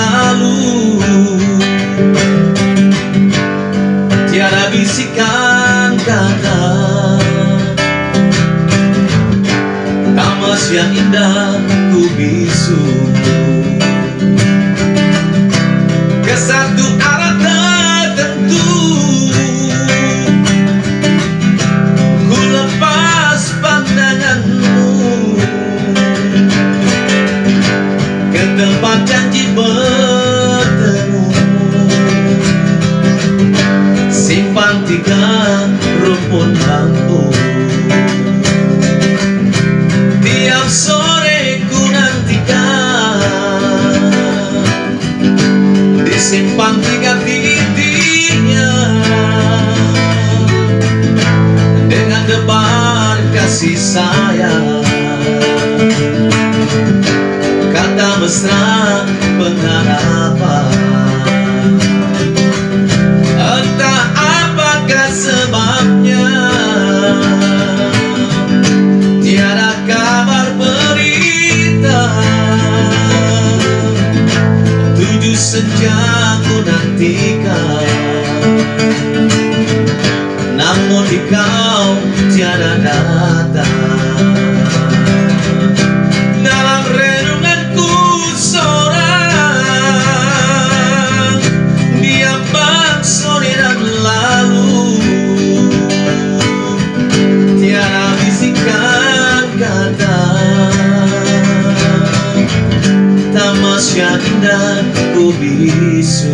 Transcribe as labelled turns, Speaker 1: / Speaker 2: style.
Speaker 1: lalu. Tiada bisikan kata. Tamas yang indah ku bisu. Kesatu alam janji bertemu. Simpan tiga rumpun bambu Tiap sore ku nantikan. Disimpan tiga titiknya Dengan debar kasih sayang mesra pengharapan. Entah apakah sebabnya Tiada kabar berita. Tujuh sejak ku nantikan Namun di kau tiada Tamasya indah ku bisu